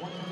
One.